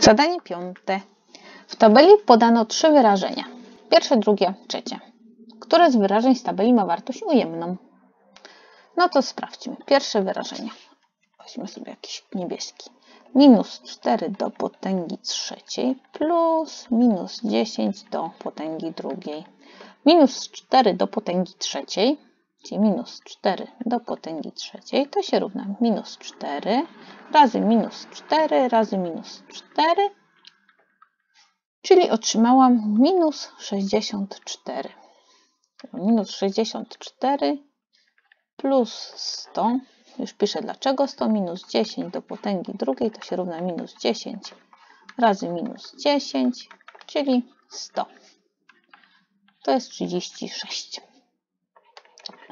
Zadanie piąte. W tabeli podano trzy wyrażenia. Pierwsze, drugie, trzecie. Które z wyrażeń z tabeli ma wartość ujemną? No to sprawdźmy. Pierwsze wyrażenie. Weźmy sobie jakiś niebieski. Minus 4 do potęgi trzeciej plus minus 10 do potęgi drugiej. Minus 4 do potęgi trzeciej, minus 4 do potęgi trzeciej, to się równa minus 4 razy minus 4 razy minus 4, czyli otrzymałam minus 64. Minus 64 plus 100, już piszę dlaczego 100, minus 10 do potęgi drugiej to się równa minus 10 razy minus 10, czyli 100. To jest 36.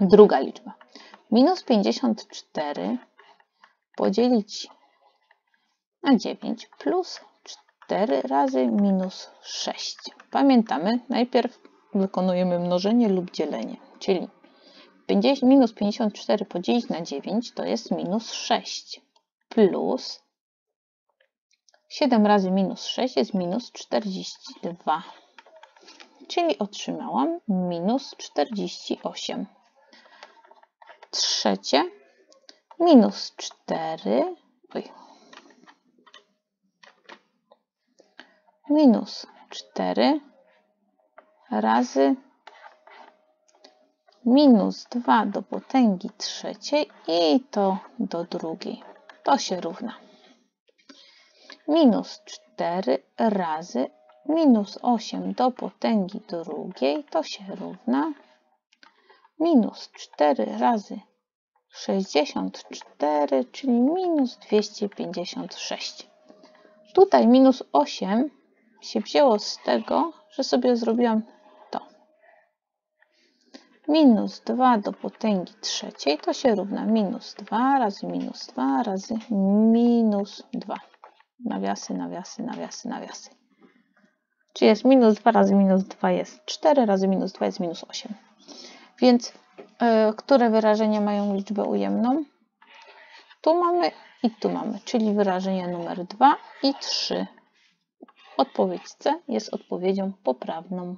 Druga liczba. Minus 54 podzielić na 9 plus 4 razy minus 6. Pamiętamy, najpierw wykonujemy mnożenie lub dzielenie, czyli 50, minus 54 podzielić na 9 to jest minus 6 plus 7 razy minus 6 jest minus 42, czyli otrzymałam minus 48. Trzecie minus 4, oj, minus 4 razy minus 2 do potęgi trzeciej i to do drugiej. To się równa. Minus 4 razy minus 8 do potęgi drugiej to się równa minus 4 razy 64, czyli minus 256. Tutaj minus 8 się wzięło z tego, że sobie zrobiłam minus 2 do potęgi trzeciej to się równa minus 2 razy minus 2 razy minus 2. Nawiasy, nawiasy, nawiasy, nawiasy. Czyli jest minus 2 razy minus 2 jest 4, razy minus 2 jest minus 8. Więc yy, które wyrażenia mają liczbę ujemną? Tu mamy i tu mamy, czyli wyrażenia numer 2 i 3. Odpowiedź C jest odpowiedzią poprawną.